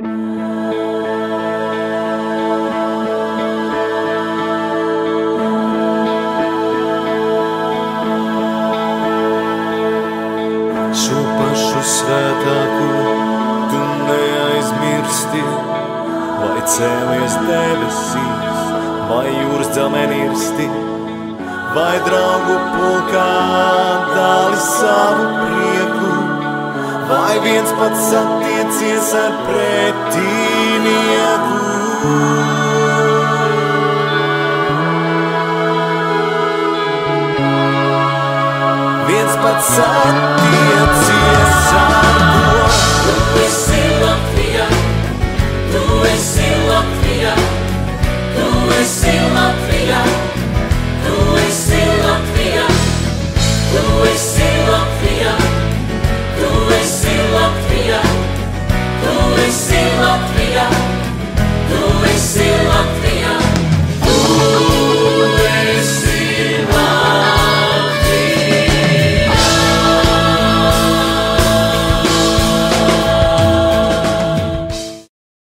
Šo pašu svētāko tu neaizmirsti, vai cēlies debesīs, vai jūras dzelmenirsti, vai draugu pulkā dāli savu prieku, vai viens pats satiecies ar pretīnieku. Viens pats attiecies